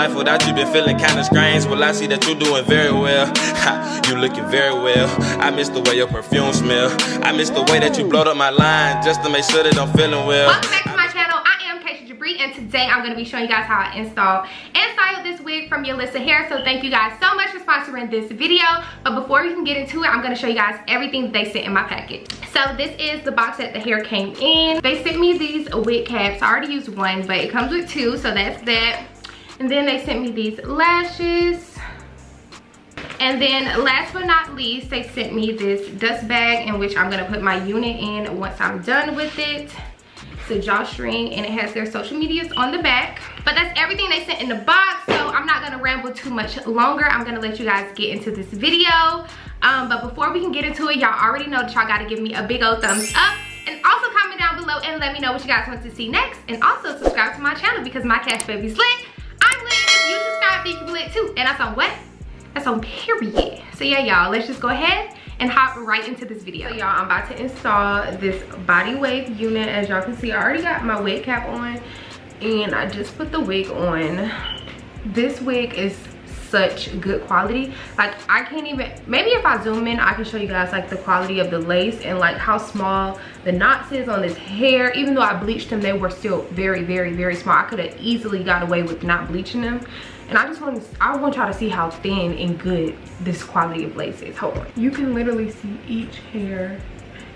Life without you been feeling kinda strange. Well, I see that you're doing very well. you looking very well. I miss the way your perfume smell. I miss the way that you blowed up my line just to make sure that I'm feeling well. Welcome back to my channel. I am Kashia Jabre and today I'm going to be showing you guys how I install and style this wig from Yolissa Hair. So thank you guys so much for sponsoring this video. But before we can get into it, I'm going to show you guys everything they sent in my package. So this is the box that the hair came in. They sent me these wig caps. I already used one, but it comes with two. So that's that. And then they sent me these lashes. And then last but not least, they sent me this dust bag in which I'm gonna put my unit in once I'm done with it. It's a drawstring and it has their social medias on the back. But that's everything they sent in the box, so I'm not gonna ramble too much longer. I'm gonna let you guys get into this video. Um, but before we can get into it, y'all already know that y'all gotta give me a big old thumbs up. And also comment down below and let me know what you guys want to see next. And also subscribe to my channel because my cash baby's lit. You can lit too. And that's on what? That's on period. So yeah, y'all, let's just go ahead and hop right into this video. So y'all, I'm about to install this body wave unit. As y'all can see, I already got my wig cap on and I just put the wig on. This wig is such good quality like i can't even maybe if i zoom in i can show you guys like the quality of the lace and like how small the knots is on this hair even though i bleached them they were still very very very small i could have easily got away with not bleaching them and I just want to, I want y'all to see how thin and good this quality of lace is. Hold on. You can literally see each hair.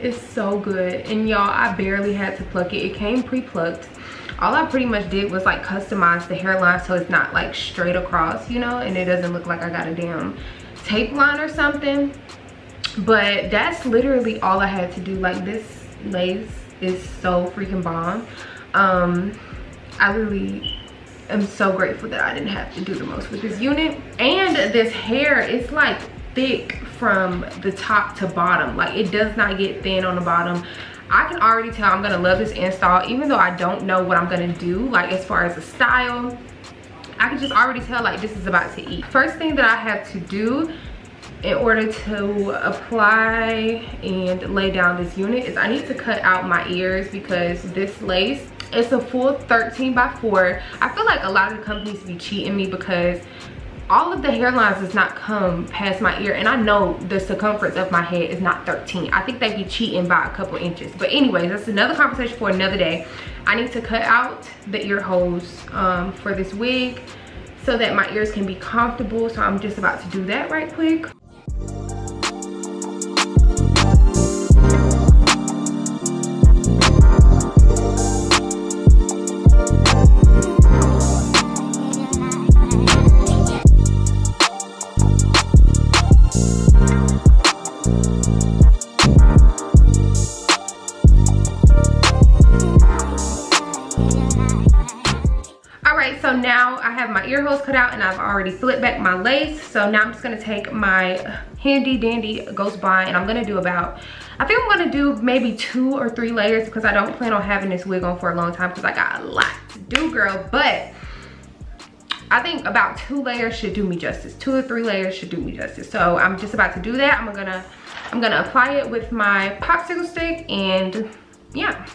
It's so good. And y'all, I barely had to pluck it. It came pre-plucked. All I pretty much did was like customize the hairline so it's not like straight across, you know, and it doesn't look like I got a damn tape line or something. But that's literally all I had to do. Like this lace is so freaking bomb. Um, I literally am so grateful that I didn't have to do the most with this unit. And this hair, it's like thick from the top to bottom. Like it does not get thin on the bottom. I can already tell I'm gonna love this install, even though I don't know what I'm gonna do, like as far as the style. I can just already tell like this is about to eat. First thing that I have to do in order to apply and lay down this unit is I need to cut out my ears because this lace it's a full 13 by 4 i feel like a lot of companies be cheating me because all of the hairlines does not come past my ear and i know the circumference of my head is not 13 i think they be cheating by a couple inches. But anyways that's another conversation for another day. I need to cut out the ear holes um, for this wig so that my ears can be comfortable. So i'm just about to do that right quick cut out and I've already flipped back my lace. So now I'm just gonna take my handy dandy Ghost Bond and I'm gonna do about, I think I'm gonna do maybe two or three layers because I don't plan on having this wig on for a long time because I got a lot to do, girl. But I think about two layers should do me justice. Two or three layers should do me justice. So I'm just about to do that. I'm gonna, I'm gonna apply it with my popsicle stick and yeah.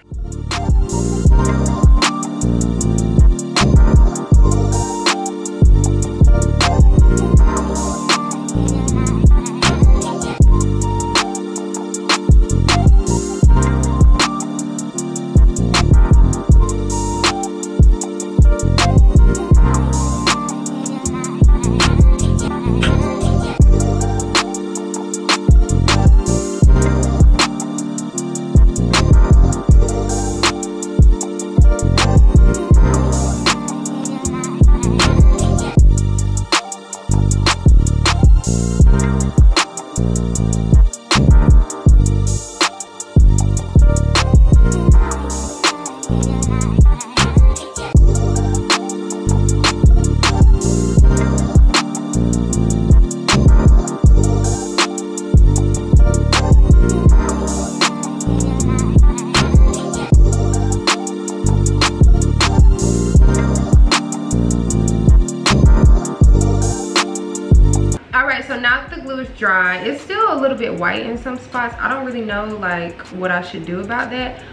Little bit white in some spots i don't really know like what i should do about that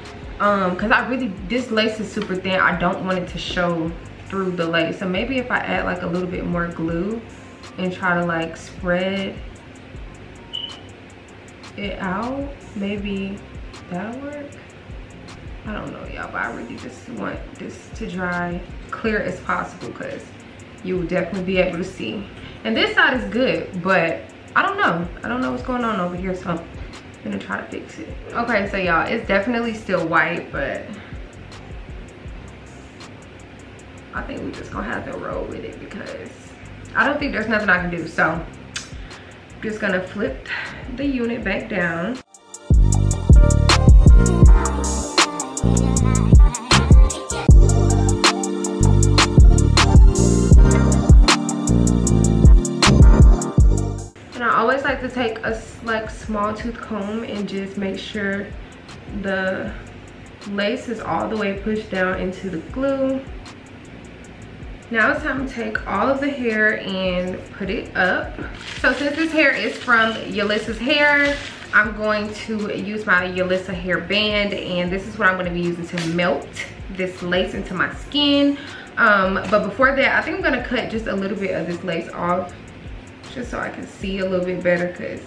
um because i really this lace is super thin i don't want it to show through the lace. So maybe if I add like a little bit more glue and try to like spread it out, maybe that'll work. I don't know y'all, but I really just want this to dry clear as possible because you will definitely be able to see. And this side is good, but I don't know. I don't know what's going on over here, so I'm gonna try to fix it. Okay, so y'all, it's definitely still white, but I think we just gonna have to roll with it because I don't think there's nothing I can do. So I'm just gonna flip the unit back down. Like to take a like small tooth comb and just make sure the lace is all the way pushed down into the glue now it's time to take all of the hair and put it up. So since this hair is from Yolissa's hair, I'm going to use my Yalissa hair band and this is what I'm gonna be using to melt this lace into my skin. Um, but before that, I think I'm gonna cut just a little bit of this lace off just so I can see a little bit better because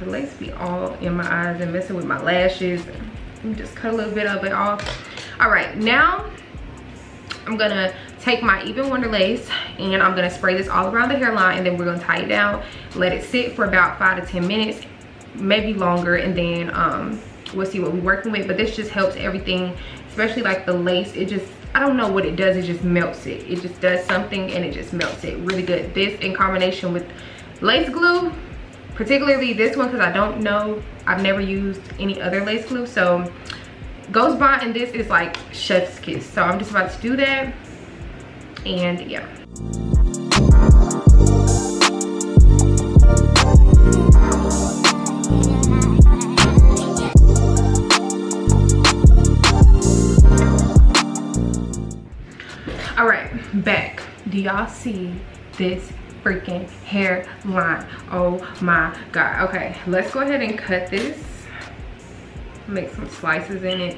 the lace be all in my eyes and messing with my lashes. And just cut a little bit of it off. All right, now I'm gonna take my Ebin Wonder lace and I'm gonna spray this all around the hairline and then we're gonna tie it down, let it sit for about five to 10 minutes, maybe longer, and then um, we'll see what we're working with. But this just helps everything, especially like the lace, it just, I don't know what it does, it just melts it. It just does something and it just melts it really good. This in combination with lace glue, particularly this one because I don't know, I've never used any other lace glue. So Ghost Bond and this is like chef's kiss. So I'm just about to do that and yeah. Back. Do y'all see this freaking hairline? Oh my God. Okay, let's go ahead and cut this. Make some slices in it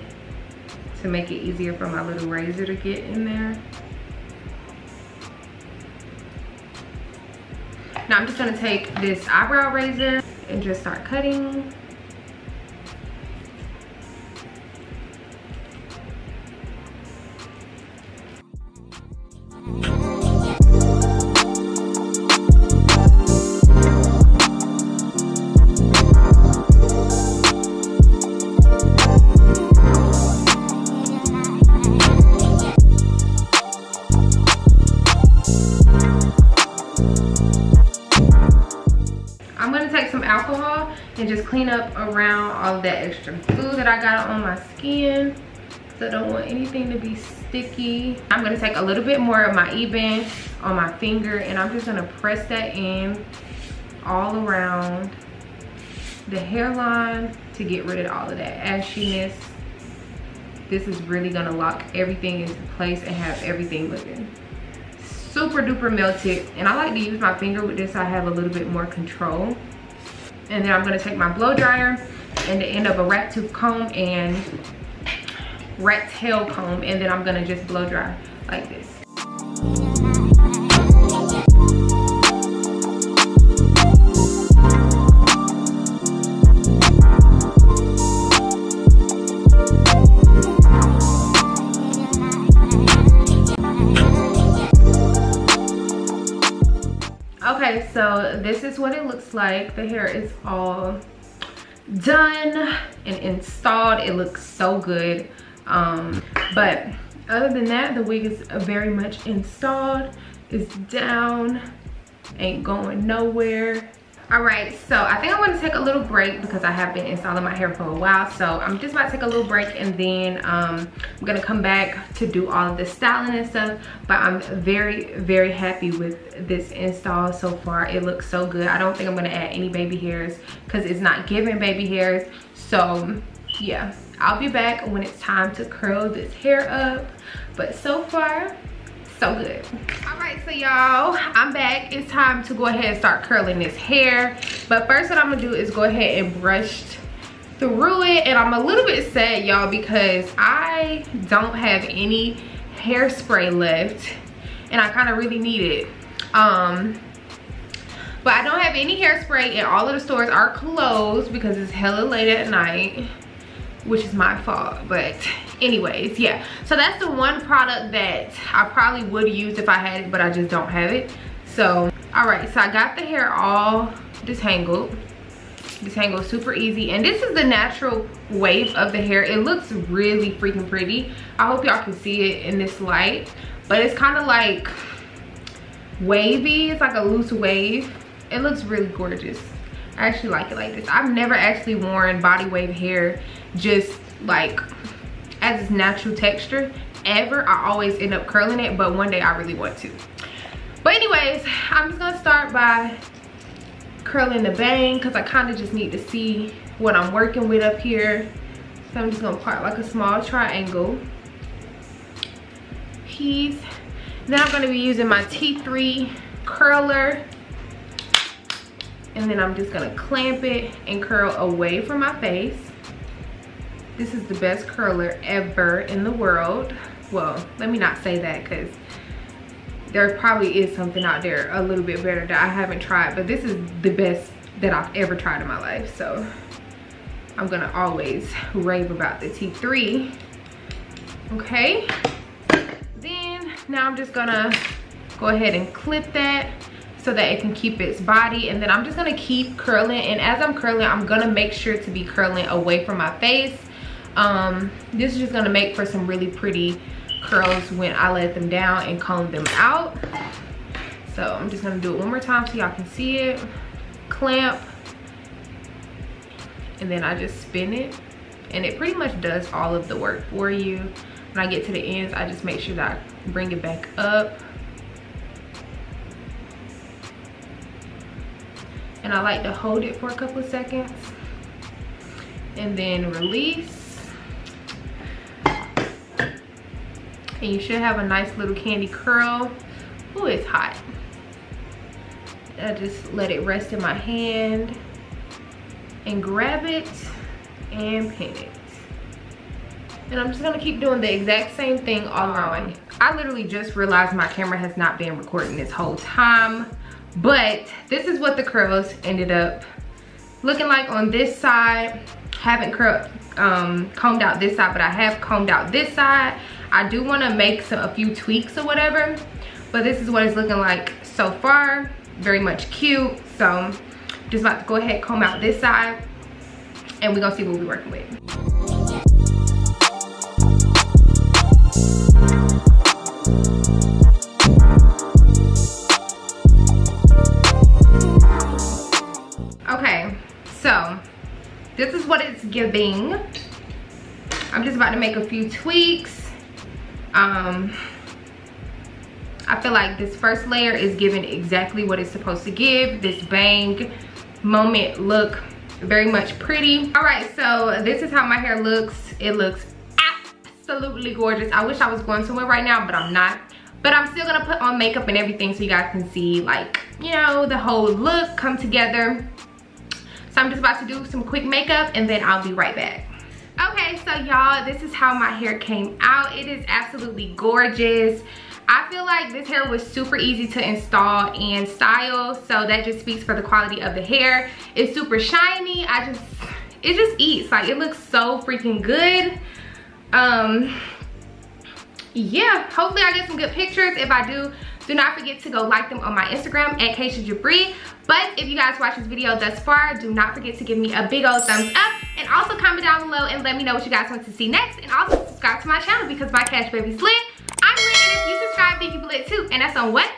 to make it easier for my little razor to get in there. Now I'm just gonna take this eyebrow razor and just start cutting. Around all that extra glue that I got on my skin. So I don't want anything to be sticky. I'm gonna take a little bit more of my Ebin on my finger and I'm just gonna press that in all around the hairline to get rid of all of that ashiness. This is really gonna lock everything into place and have everything looking super duper melted. And I like to use my finger with this so I have a little bit more control and then I'm gonna take my blow dryer and the end of a rat tooth comb and rat tail comb and then I'm gonna just blow dry like this. This is what it looks like. The hair is all done and installed. It looks so good. Um but other than that the wig is very much installed. It's down. Ain't going nowhere all right so i think i'm going to take a little break because i have been installing my hair for a while. So i'm just about to take a little break and then um, i'm gonna come back to do all of the styling and stuff. But i'm very very happy with this install so far. It looks so good. I don't think i'm gonna add any baby hairs because it's not giving baby hairs. So yeah i'll be back when it's time to curl this hair up. But so far so good. All right so y'all i'm back. It's time to go ahead and start curling this hair. But first what i'm gonna do is go ahead and brush through it. And i'm a little bit sad y'all because i don't have any hairspray left. And I kind of really need it. Um, but I don't have any hairspray and all of the stores are closed because it's hella late at night, which is my fault. But anyways, yeah. So that's the one product that I probably would use if I had it, but I just don't have it. So, all right, so I got the hair all detangled. Detangled super easy. And this is the natural wave of the hair. It looks really freaking pretty. I hope y'all can see it in this light. But it's kind of like wavy. It's like a loose wave it looks really gorgeous i actually like it like this. I've never actually worn body wave hair just like as its natural texture ever. I always end up curling it but one day i really want to. But anyways i'm just gonna start by curling the bang because i kind of just need to see what i'm working with up here. So i'm just gonna part like a small triangle. Piece then i'm to be using my t3 curler and then I'm just gonna clamp it and curl away from my face. This is the best curler ever in the world. Well, let me not say that because there probably is something out there a little bit better that I haven't tried, but this is the best that I've ever tried in my life. So I'm gonna always rave about the T3. Okay, then now I'm just gonna go ahead and clip that so that it can keep its body. And then i'm just gonna keep curling. And as i'm curling i'm gonna make sure to be curling away from my face. Um this is just gonna make for some really pretty curls when i let them down and comb them out. So i'm just gonna do it one more time so y'all can see it. Clamp. And then i just spin it. And it pretty much does all of the work for you. When i get to the ends i just make sure that i bring it back up and I like to hold it for a couple of seconds. And then release. And you should have a nice little candy curl. Oh it's hot. I just let it rest in my hand and grab it and pin it. And I'm just gonna keep doing the exact same thing all around. I literally just realized my camera has not been recording this whole time but this is what the curls ended up looking like on this side. Haven't um, combed out this side but i have combed out this side. I do want to make some a few tweaks or whatever but this is what it's looking like so far. Very much cute so just about to go ahead comb out this side and we're gonna see what we're working with is what it's giving i'm just about to make a few tweaks. Um i feel like this first layer is giving exactly what it's supposed to give. This bang moment look very much pretty. All right so this is how my hair looks. It looks absolutely gorgeous. I wish i was going somewhere right now but i'm not. But i'm still gonna put on makeup and everything so you guys can see like you know the whole look come together so I'm just about to do some quick makeup and then I'll be right back. Okay, so y'all, this is how my hair came out. It is absolutely gorgeous. I feel like this hair was super easy to install and style, so that just speaks for the quality of the hair. It's super shiny. I just, it just eats. Like, it looks so freaking good. Um, yeah, hopefully I get some good pictures. If I do, do not forget to go like them on my Instagram at Kashia Jabre. But if you guys watch this video thus far, do not forget to give me a big old thumbs up and also comment down below and let me know what you guys want to see next. And also subscribe to my channel because my cash baby's lit. I'm lit and if you subscribe, then you lit too. And that's on what?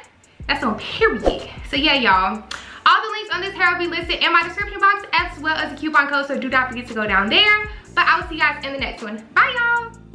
That's on period. So yeah, y'all. All the links on this hair will be listed in my description box as well as a coupon code. So do not forget to go down there. But I will see you guys in the next one. Bye, y'all.